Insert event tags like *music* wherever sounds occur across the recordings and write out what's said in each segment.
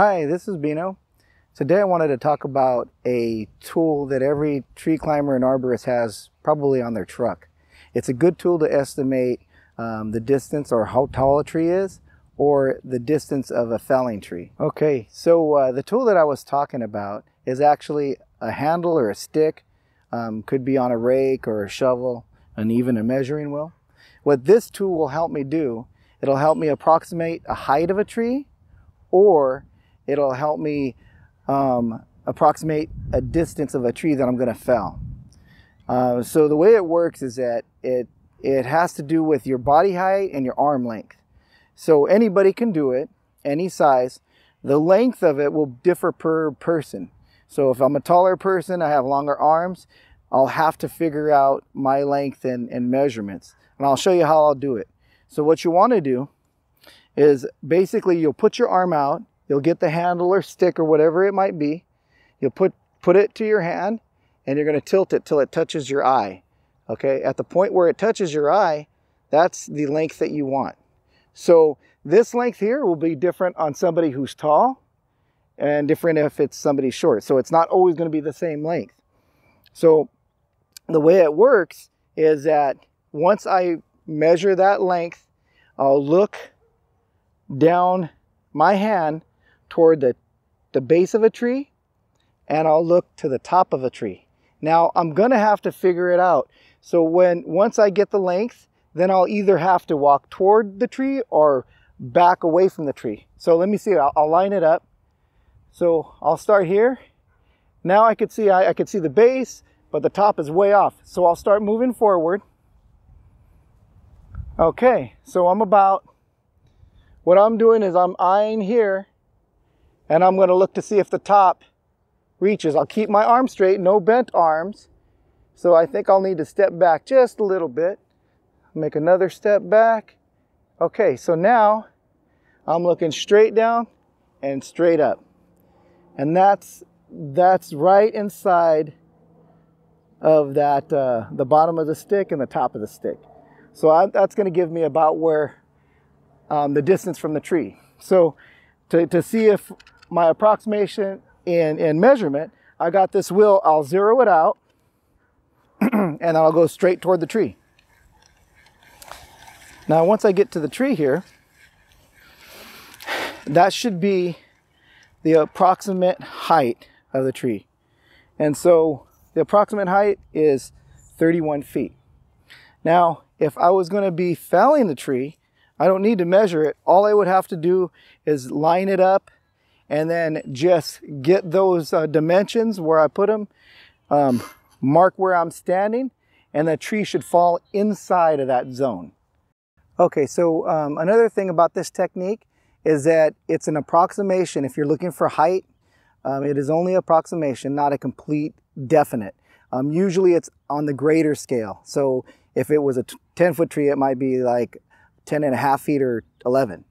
Hi, this is Bino. Today I wanted to talk about a tool that every tree climber and arborist has probably on their truck. It's a good tool to estimate um, the distance or how tall a tree is or the distance of a felling tree. Okay, so uh, the tool that I was talking about is actually a handle or a stick, um, could be on a rake or a shovel and even a measuring wheel. What this tool will help me do, it'll help me approximate a height of a tree or it'll help me um, approximate a distance of a tree that I'm going to fell. Uh, so the way it works is that it it has to do with your body height and your arm length. So anybody can do it, any size. The length of it will differ per person. So if I'm a taller person, I have longer arms, I'll have to figure out my length and, and measurements. And I'll show you how I'll do it. So what you want to do is basically you'll put your arm out, you'll get the handle or stick or whatever it might be. You'll put, put it to your hand and you're going to tilt it till it touches your eye. Okay, at the point where it touches your eye, that's the length that you want. So this length here will be different on somebody who's tall and different if it's somebody short. So it's not always going to be the same length. So the way it works is that once I measure that length, I'll look down my hand toward the, the base of a tree and I'll look to the top of a tree. Now I'm gonna have to figure it out. So when once I get the length, then I'll either have to walk toward the tree or back away from the tree. So let me see, I'll, I'll line it up. So I'll start here. Now I could see I, I could see the base, but the top is way off. So I'll start moving forward. Okay, so I'm about, what I'm doing is I'm eyeing here and I'm gonna look to see if the top reaches. I'll keep my arm straight, no bent arms. So I think I'll need to step back just a little bit. Make another step back. Okay, so now I'm looking straight down and straight up. And that's, that's right inside of that, uh, the bottom of the stick and the top of the stick. So I, that's gonna give me about where um, the distance from the tree. So to, to see if my approximation in, in measurement, I got this wheel, I'll zero it out *clears throat* and I'll go straight toward the tree. Now once I get to the tree here, that should be the approximate height of the tree. And so the approximate height is 31 feet. Now, if I was going to be felling the tree, I don't need to measure it. All I would have to do is line it up and then just get those uh, dimensions where I put them, um, mark where I'm standing, and the tree should fall inside of that zone. Okay, so um, another thing about this technique is that it's an approximation. If you're looking for height, um, it is only approximation, not a complete definite. Um, usually it's on the greater scale. So if it was a 10 foot tree, it might be like 10 and a half feet or 11.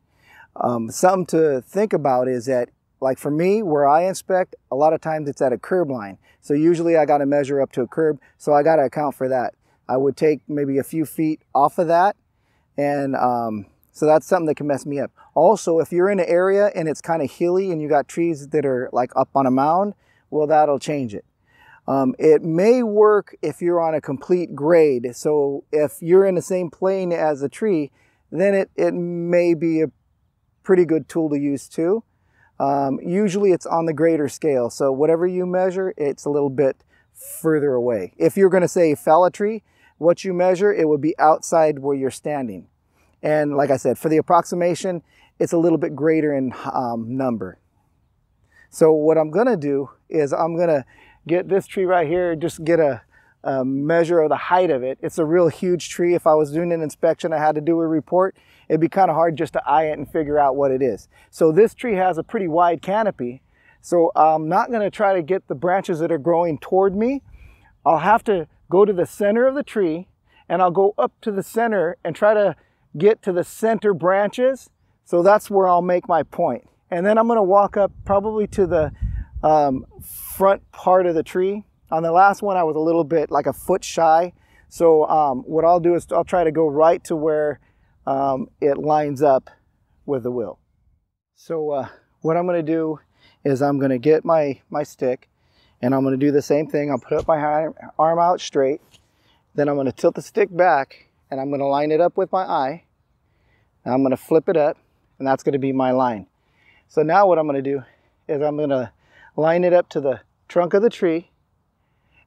Um, something to think about is that like for me, where I inspect, a lot of times it's at a curb line. So usually I got to measure up to a curb. So I got to account for that. I would take maybe a few feet off of that. And um, so that's something that can mess me up. Also, if you're in an area and it's kind of hilly and you got trees that are like up on a mound, well, that'll change it. Um, it may work if you're on a complete grade. So if you're in the same plane as a tree, then it, it may be a pretty good tool to use too. Um, usually it's on the greater scale. So whatever you measure, it's a little bit further away. If you're going to say tree, what you measure, it would be outside where you're standing. And like I said, for the approximation, it's a little bit greater in um, number. So what I'm going to do is I'm going to get this tree right here, just get a, measure of the height of it. It's a real huge tree. If I was doing an inspection, I had to do a report it'd be kind of hard just to eye it and figure out what it is. So this tree has a pretty wide canopy. So I'm not going to try to get the branches that are growing toward me. I'll have to go to the center of the tree and I'll go up to the center and try to get to the center branches. So that's where I'll make my point. And then I'm going to walk up probably to the um, front part of the tree. On the last one, I was a little bit like a foot shy. So um, what I'll do is I'll try to go right to where um, it lines up with the wheel. So uh, what I'm going to do is I'm going to get my, my stick and I'm going to do the same thing. I'll put up my arm out straight. Then I'm going to tilt the stick back and I'm going to line it up with my eye. And I'm going to flip it up and that's going to be my line. So now what I'm going to do is I'm going to line it up to the trunk of the tree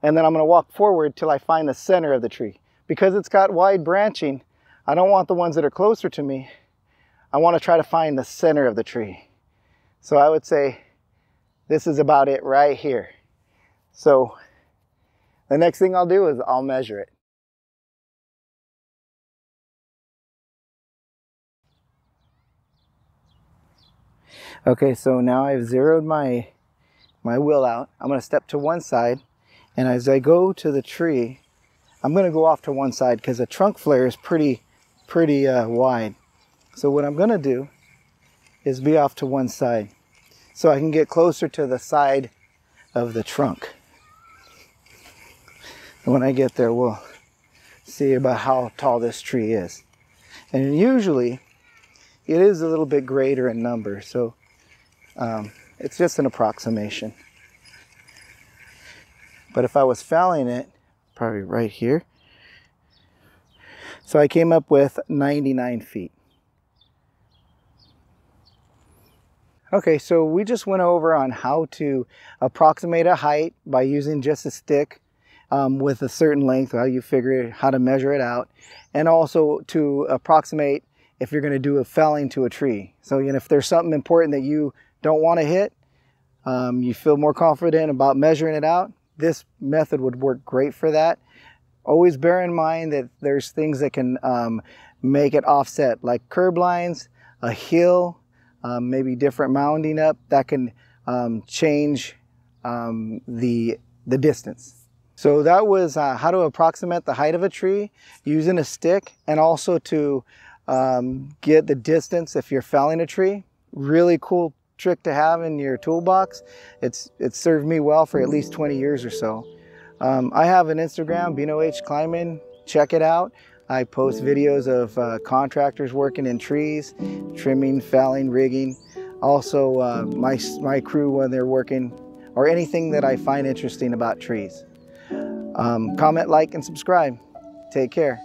and then I'm going to walk forward till I find the center of the tree. Because it's got wide branching, I don't want the ones that are closer to me. I want to try to find the center of the tree. So I would say this is about it right here. So the next thing I'll do is I'll measure it. Okay, so now I've zeroed my, my wheel out. I'm gonna step to one side and as I go to the tree, I'm gonna go off to one side because the trunk flare is pretty, pretty uh, wide. So what I'm gonna do is be off to one side so I can get closer to the side of the trunk. And when I get there, we'll see about how tall this tree is. And usually it is a little bit greater in number, so um, it's just an approximation. But if I was felling it, probably right here. So I came up with 99 feet. Okay, so we just went over on how to approximate a height by using just a stick um, with a certain length, how you figure how to measure it out, and also to approximate if you're going to do a felling to a tree. So you know, if there's something important that you don't want to hit, um, you feel more confident about measuring it out, this method would work great for that. Always bear in mind that there's things that can um, make it offset, like curb lines, a hill, um, maybe different mounding up that can um, change um, the, the distance. So that was uh, how to approximate the height of a tree using a stick and also to um, get the distance if you're felling a tree. Really cool trick to have in your toolbox. It's, it's served me well for at least 20 years or so. Um, I have an Instagram, Bino H Kleinman. Check it out. I post videos of uh, contractors working in trees, trimming, felling, rigging. Also, uh, my, my crew when they're working, or anything that I find interesting about trees. Um, comment, like, and subscribe. Take care.